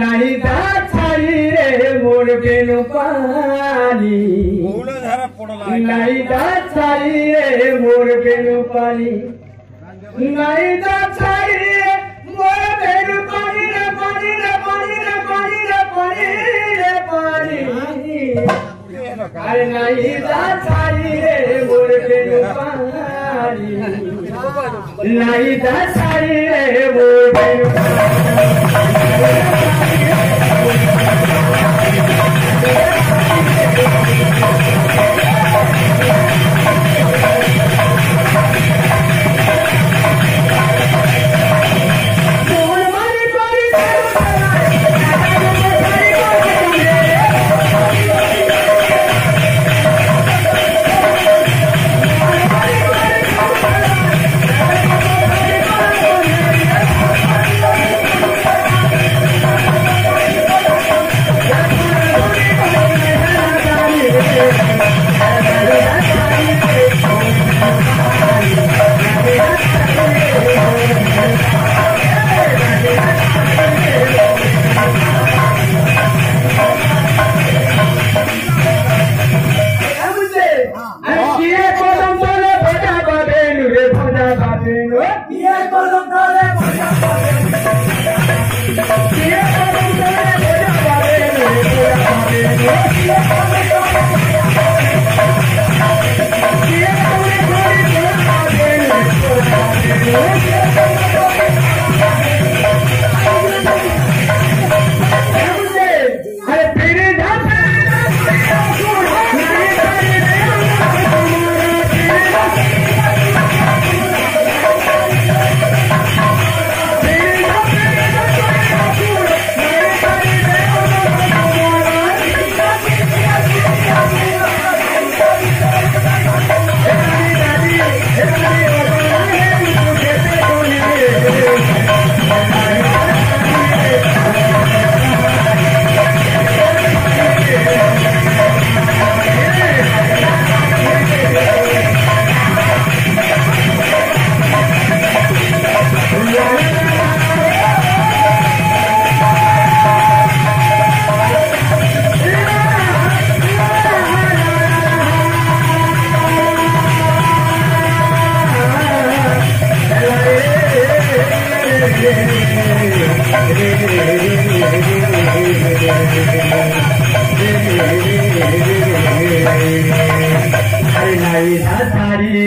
নাই দা ছাড়ি রে মোর বেনু পানি নাই দা ছাড়ি রে মোর বেনু পানি নাই দা ছাড়ি রে মোর বেনু পানি রে পানি রে পানি রে পানি রে পানি রে পানি আরে নাই দা ছাড়ি রে नाही दसाई रे बोल. Y es. Y es. Y es. Y es.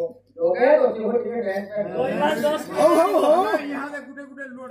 लोगे तो जो ठीक है हो हो हो। यहाँ से गुटे गुटे लोड